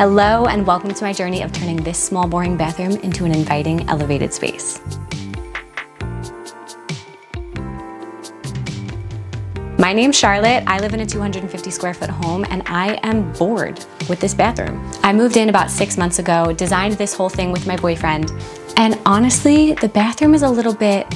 Hello and welcome to my journey of turning this small boring bathroom into an inviting elevated space. My name's Charlotte. I live in a 250 square foot home and I am bored with this bathroom. I moved in about six months ago, designed this whole thing with my boyfriend, and honestly, the bathroom is a little bit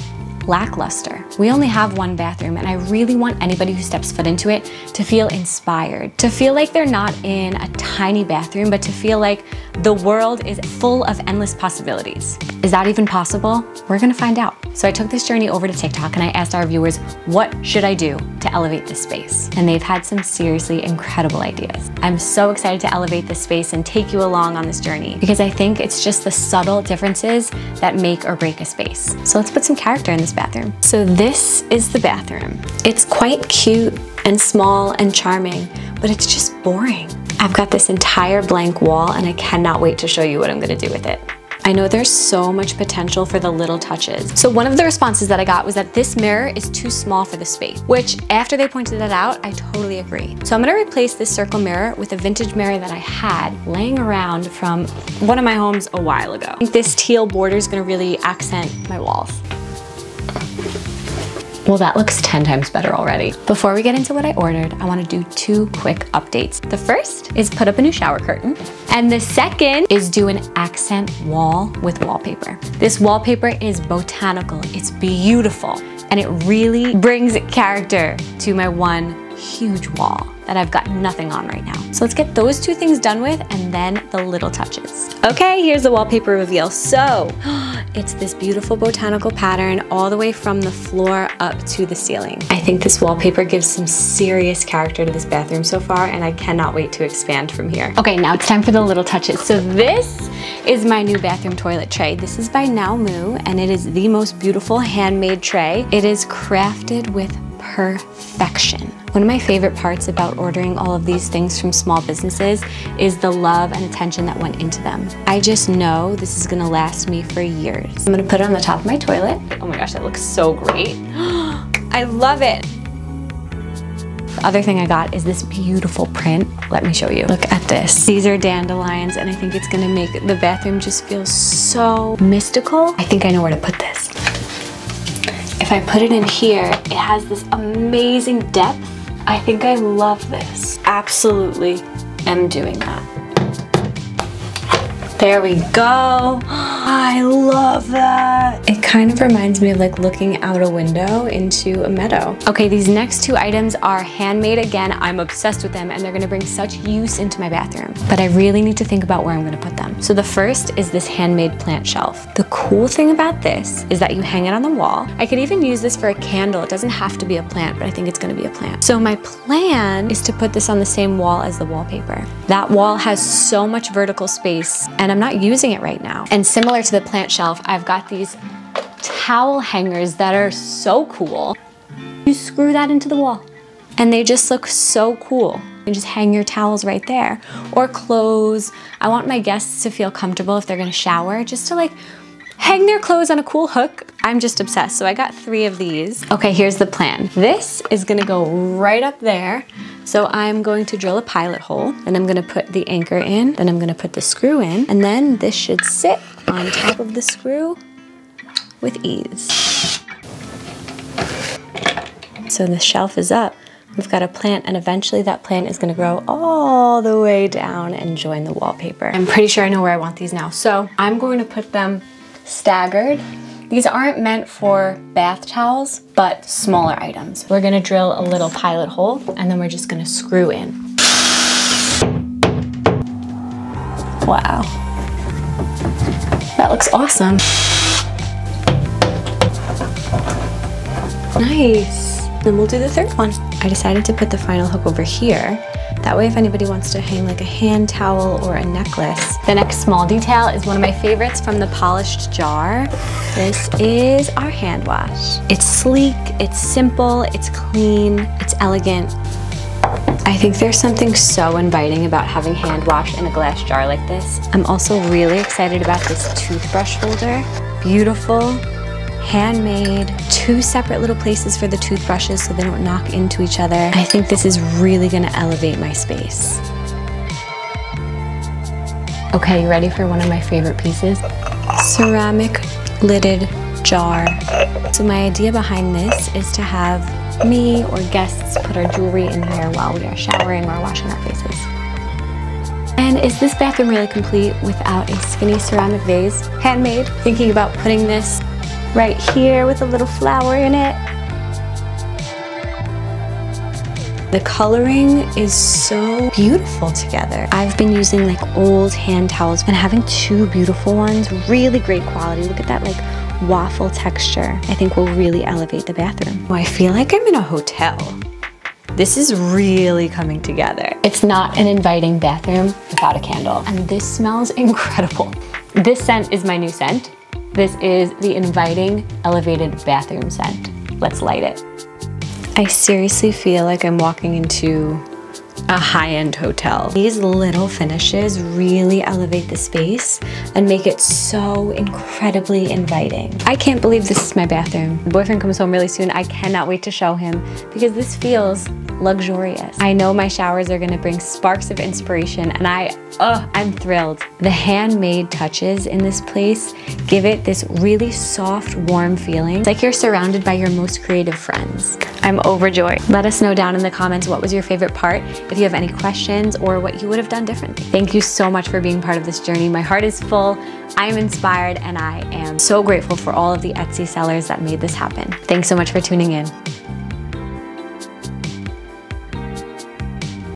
lackluster. We only have one bathroom and I really want anybody who steps foot into it to feel inspired, to feel like they're not in a tiny bathroom, but to feel like the world is full of endless possibilities. Is that even possible? We're gonna find out. So I took this journey over to TikTok and I asked our viewers, what should I do to elevate this space? And they've had some seriously incredible ideas. I'm so excited to elevate this space and take you along on this journey because I think it's just the subtle differences that make or break a space. So let's put some character in this bathroom. So this is the bathroom. It's quite cute and small and charming, but it's just boring. I've got this entire blank wall and I cannot wait to show you what I'm gonna do with it. I know there's so much potential for the little touches. So one of the responses that I got was that this mirror is too small for the space, which after they pointed that out, I totally agree. So I'm gonna replace this circle mirror with a vintage mirror that I had laying around from one of my homes a while ago. I think this teal border is gonna really accent my walls. Well, that looks 10 times better already. Before we get into what I ordered, I wanna do two quick updates. The first is put up a new shower curtain, and the second is do an accent wall with wallpaper. This wallpaper is botanical, it's beautiful, and it really brings character to my one huge wall that I've got nothing on right now. So let's get those two things done with and then the little touches. Okay, here's the wallpaper reveal. So it's this beautiful botanical pattern all the way from the floor up to the ceiling. I think this wallpaper gives some serious character to this bathroom so far and I cannot wait to expand from here. Okay, now it's time for the little touches. So this is my new bathroom toilet tray. This is by Moo and it is the most beautiful handmade tray. It is crafted with perfection. One of my favorite parts about ordering all of these things from small businesses is the love and attention that went into them. I just know this is gonna last me for years. I'm gonna put it on the top of my toilet. Oh my gosh, that looks so great. I love it. The other thing I got is this beautiful print. Let me show you. Look at this. These are dandelions and I think it's gonna make the bathroom just feel so mystical. I think I know where to put this. If I put it in here, it has this amazing depth I think I love this. Absolutely am doing that. There we go. I love that. It kind of reminds me of like looking out a window into a meadow. Okay, these next two items are handmade again. I'm obsessed with them and they're gonna bring such use into my bathroom. But I really need to think about where I'm gonna put them. So the first is this handmade plant shelf. The cool thing about this is that you hang it on the wall. I could even use this for a candle. It doesn't have to be a plant, but I think it's gonna be a plant. So my plan is to put this on the same wall as the wallpaper. That wall has so much vertical space and I'm not using it right now. And similar to the plant shelf, I've got these towel hangers that are so cool. You screw that into the wall and they just look so cool. You just hang your towels right there or clothes. I want my guests to feel comfortable if they're gonna shower, just to like hang their clothes on a cool hook. I'm just obsessed, so I got three of these. Okay, here's the plan. This is gonna go right up there. So I'm going to drill a pilot hole, and I'm gonna put the anchor in, then I'm gonna put the screw in, and then this should sit on top of the screw with ease. So the shelf is up. We've got a plant and eventually that plant is gonna grow all the way down and join the wallpaper. I'm pretty sure I know where I want these now. So I'm going to put them staggered. These aren't meant for bath towels, but smaller items. We're gonna drill a little pilot hole and then we're just gonna screw in. Wow. Looks awesome. Nice. Then we'll do the third one. I decided to put the final hook over here that way if anybody wants to hang like a hand towel or a necklace. The next small detail is one of my favorites from the polished jar. This is our hand wash. It's sleek, it's simple, it's clean, it's elegant. I think there's something so inviting about having hand wash in a glass jar like this. I'm also really excited about this toothbrush holder. Beautiful, handmade, two separate little places for the toothbrushes so they don't knock into each other. I think this is really gonna elevate my space. Okay, you ready for one of my favorite pieces? Ceramic lidded jar. So my idea behind this is to have me or guests put our jewelry in here while we are showering or washing our faces. And is this bathroom really complete without a skinny ceramic vase? Handmade. Thinking about putting this right here with a little flower in it. The coloring is so beautiful together. I've been using like old hand towels and having two beautiful ones, really great quality. Look at that like waffle texture. I think will really elevate the bathroom. Oh, I feel like I'm in a hotel. This is really coming together. It's not an inviting bathroom without a candle. And this smells incredible. This scent is my new scent. This is the inviting elevated bathroom scent. Let's light it. I seriously feel like I'm walking into a high-end hotel. These little finishes really elevate the space and make it so incredibly inviting. I can't believe this is my bathroom. Boyfriend comes home really soon. I cannot wait to show him because this feels luxurious. I know my showers are gonna bring sparks of inspiration and I, oh, I'm thrilled. The handmade touches in this place give it this really soft, warm feeling. It's like you're surrounded by your most creative friends. I'm overjoyed. Let us know down in the comments what was your favorite part, if you have any questions or what you would have done differently. Thank you so much for being part of this journey. My heart is full, I am inspired, and I am so grateful for all of the Etsy sellers that made this happen. Thanks so much for tuning in.